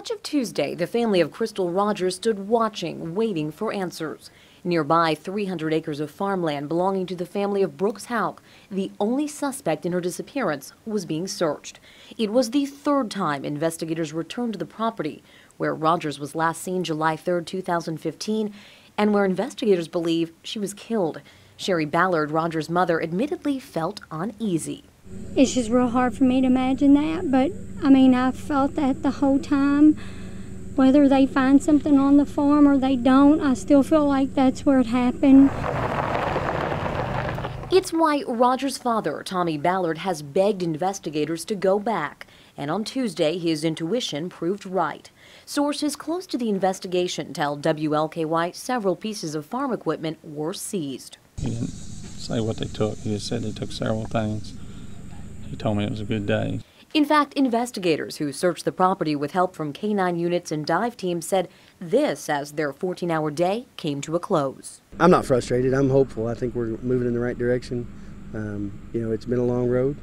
much of Tuesday, the family of Crystal Rogers stood watching, waiting for answers. Nearby, 300 acres of farmland belonging to the family of Brooks Houck, the only suspect in her disappearance, was being searched. It was the third time investigators returned to the property, where Rogers was last seen July 3, 2015, and where investigators believe she was killed. Sherry Ballard, Rogers' mother, admittedly felt uneasy. It's just real hard for me to imagine that, but I mean, I've felt that the whole time. Whether they find something on the farm or they don't, I still feel like that's where it happened. It's why Roger's father, Tommy Ballard, has begged investigators to go back. And on Tuesday, his intuition proved right. Sources close to the investigation tell WLKY several pieces of farm equipment were seized. He didn't say what they took. He just said they took several things. He told me it was a good day. In fact, investigators who searched the property with help from K-9 units and dive teams said this as their 14-hour day came to a close. I'm not frustrated. I'm hopeful. I think we're moving in the right direction. Um, you know, it's been a long road,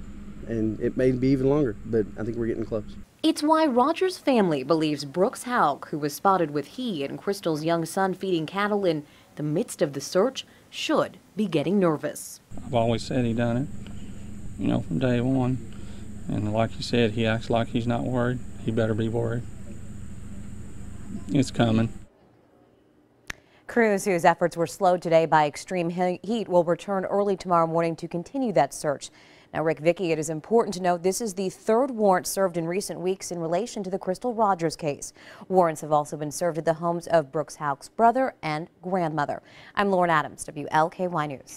and it may be even longer, but I think we're getting close. It's why Rogers' family believes Brooks Houck, who was spotted with he and Crystal's young son feeding cattle in the midst of the search, should be getting nervous. I've always said he done it, you know, from day one. And like you said, he acts like he's not worried. He better be worried. It's coming. Crews whose efforts were slowed today by extreme heat will return early tomorrow morning to continue that search. Now, Rick Vicki, it is important to note this is the third warrant served in recent weeks in relation to the Crystal Rogers case. Warrants have also been served at the homes of Brooks Houck's brother and grandmother. I'm Lauren Adams, WLKY News.